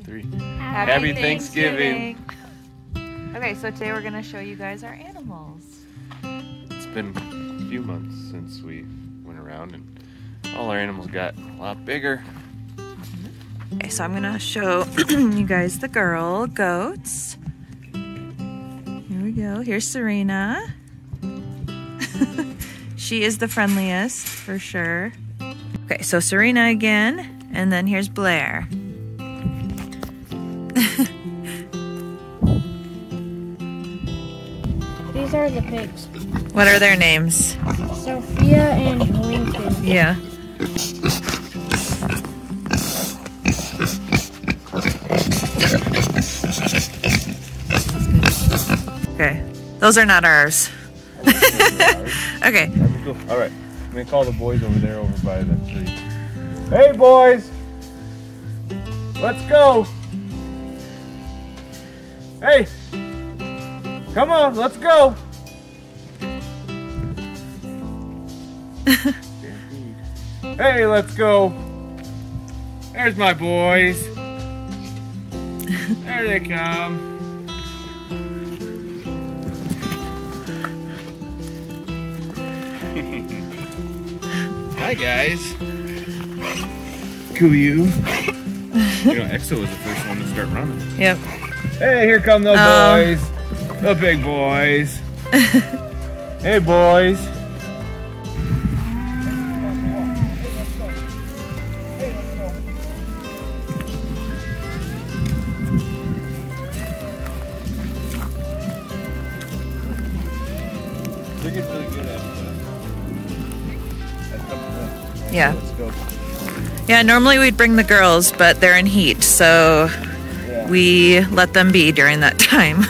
two, three. Happy, Happy Thanksgiving. Thanksgiving. Okay, so today we're gonna show you guys our animals. It's been a few months since we went around, and all our animals got a lot bigger. Okay, so I'm gonna show you guys the girl goats. Here we go. Here's Serena. she is the friendliest for sure. Okay, so Serena again, and then here's Blair. These are the pigs. What are their names? Sophia and Lincoln. Yeah. Okay, those are not ours. Okay, All right, I'm gonna call the boys over there over by the tree. Hey, boys! Let's go! Hey! Come on, let's go! hey, let's go! There's my boys. There they come. Hi guys. Cool you. you know, Exo was the first one to start running. yep. Hey, here come the Oh. boys. The big boys. hey boys. They get really good at, uh. Yeah. Yeah, normally we'd bring the girls, but they're in heat, so Yeah. we let them be during that time.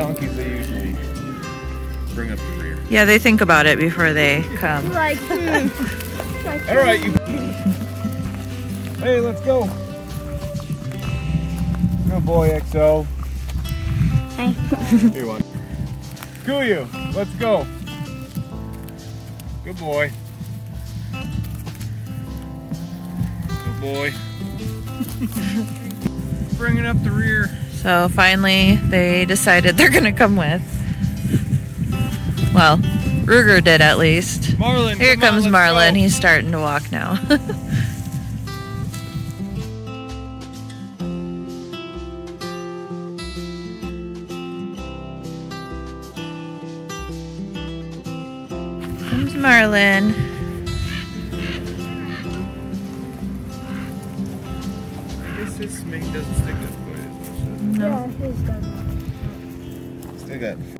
Donkeys, they usually bring up the rear. yeah, they think about it before they come. Like, hmm. Like, All right, you. Hey, let's go. Good boy, XO. Hey. Here one. Kuyu, let's go. Good boy. Good boy. Bringing up the rear. So finally, they decided they're gonna come with. Well, Ruger did at least. Marlin. Here come comes let's Marlin. go. He's starting to walk now. comes Marlin. This mate doesn't stick as quite as much. does yeah, his does. it? Still got.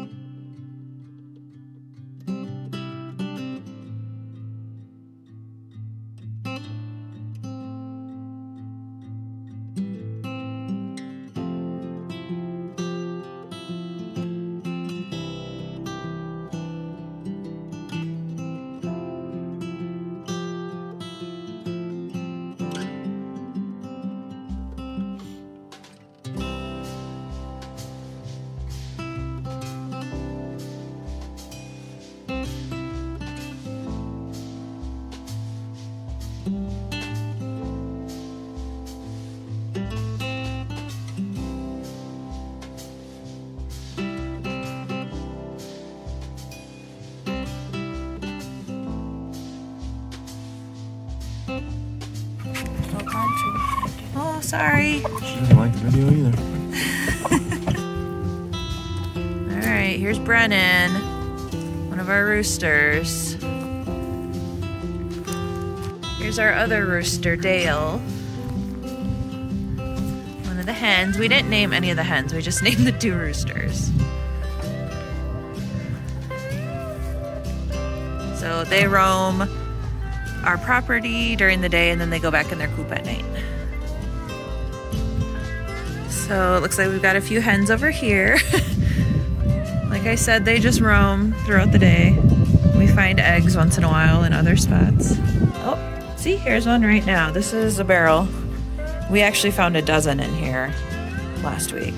Oh, sorry. She doesn't like the video either. All right, here's Brennan, one of our roosters. Here's our other rooster, Dale. One of the hens. We didn't name any of the hens, we just named the two roosters. So they roam our property during the day and then they go back in their coop at night. So it looks like we've got a few hens over here. like I said, they just roam throughout the day. We find eggs once in a while in other spots. Oh, see, here's one right now. This is a barrel. We actually found a dozen in here last week.